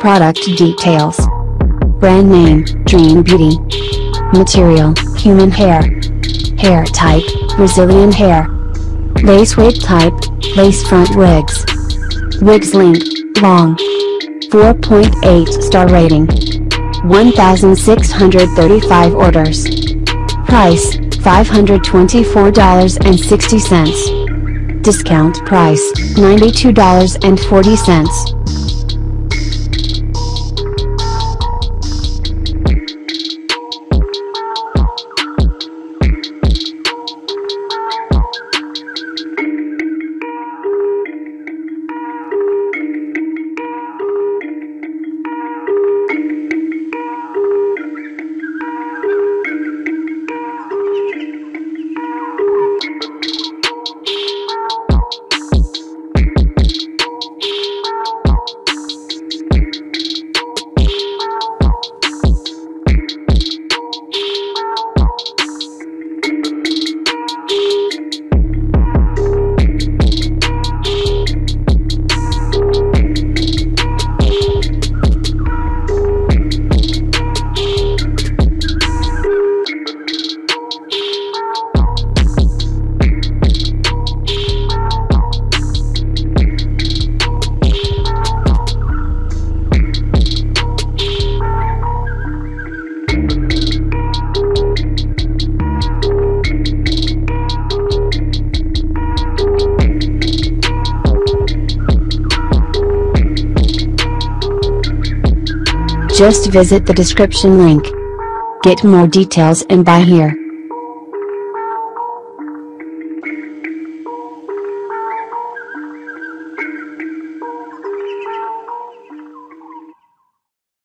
Product details. Brand name, Dream Beauty. Material, human hair. Hair type, Brazilian hair. Lace wig type, lace front wigs. Wigs length, long. 4.8 star rating. 1,635 orders. Price, $524.60. Discount price, $92.40. Just visit the description link. Get more details and buy here.